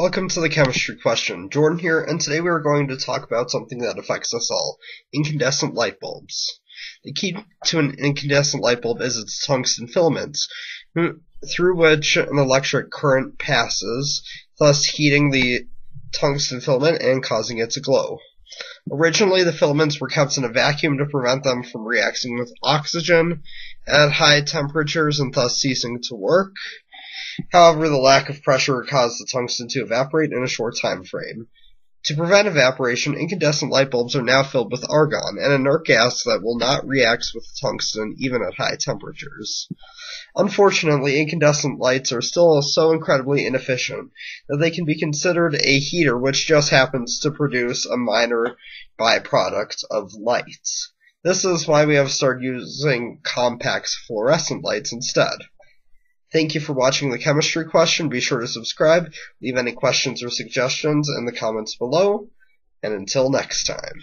Welcome to the chemistry question. Jordan here, and today we are going to talk about something that affects us all incandescent light bulbs. The key to an incandescent light bulb is its tungsten filaments, through which an electric current passes, thus heating the tungsten filament and causing it to glow. Originally, the filaments were kept in a vacuum to prevent them from reacting with oxygen at high temperatures and thus ceasing to work. However, the lack of pressure caused the tungsten to evaporate in a short time frame. To prevent evaporation, incandescent light bulbs are now filled with argon, an inert gas that will not react with tungsten even at high temperatures. Unfortunately, incandescent lights are still so incredibly inefficient that they can be considered a heater which just happens to produce a minor byproduct of light. This is why we have started using compact fluorescent lights instead. Thank you for watching the chemistry question. Be sure to subscribe, leave any questions or suggestions in the comments below, and until next time.